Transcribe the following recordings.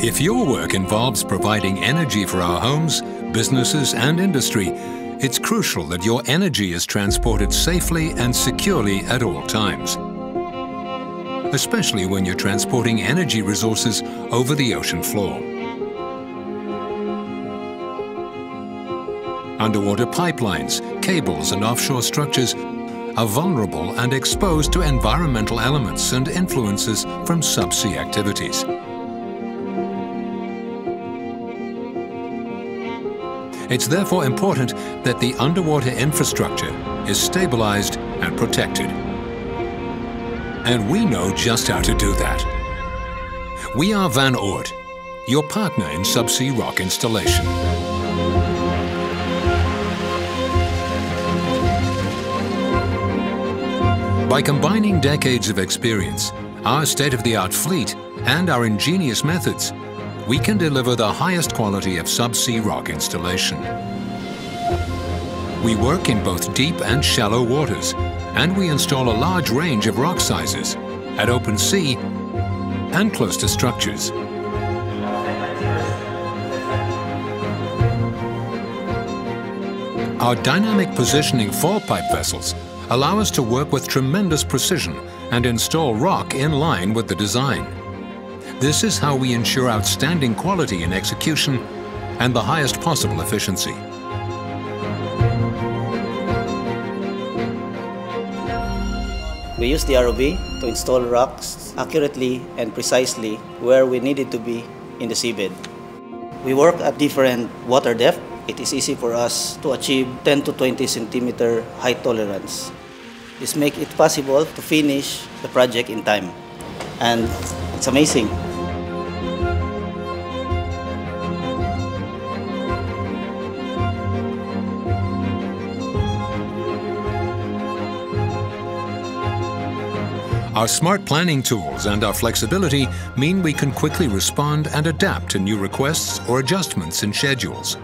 If your work involves providing energy for our homes, businesses and industry, it's crucial that your energy is transported safely and securely at all times. Especially when you're transporting energy resources over the ocean floor. Underwater pipelines, cables and offshore structures are vulnerable and exposed to environmental elements and influences from subsea activities. It's therefore important that the underwater infrastructure is stabilized and protected. And we know just how to do that. We are Van Oord, your partner in subsea rock installation. By combining decades of experience, our state-of-the-art fleet and our ingenious methods, we can deliver the highest quality of subsea rock installation. We work in both deep and shallow waters, and we install a large range of rock sizes at open sea and close to structures. Our dynamic positioning fall pipe vessels allow us to work with tremendous precision and install rock in line with the design. This is how we ensure outstanding quality in execution and the highest possible efficiency. We use the ROV to install rocks accurately and precisely where we needed to be in the seabed. We work at different water depth. It is easy for us to achieve 10 to 20 centimeter height tolerance. This makes it possible to finish the project in time. And it's amazing. Our smart planning tools and our flexibility mean we can quickly respond and adapt to new requests or adjustments in schedules.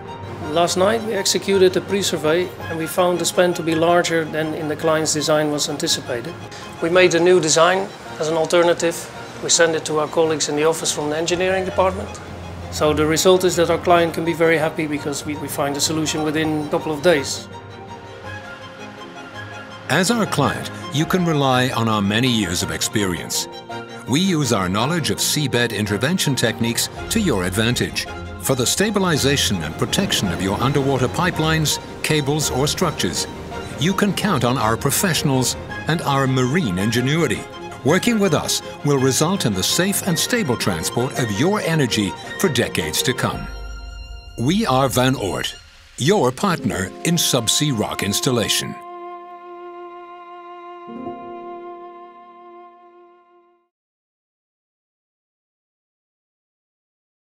Last night we executed a pre-survey and we found the span to be larger than in the client's design was anticipated. We made a new design as an alternative. We sent it to our colleagues in the office from the engineering department. So the result is that our client can be very happy because we, we find a solution within a couple of days. As our client, you can rely on our many years of experience. We use our knowledge of seabed intervention techniques to your advantage for the stabilization and protection of your underwater pipelines, cables or structures. You can count on our professionals and our marine ingenuity. Working with us will result in the safe and stable transport of your energy for decades to come. We are Van Oord, your partner in subsea rock installation.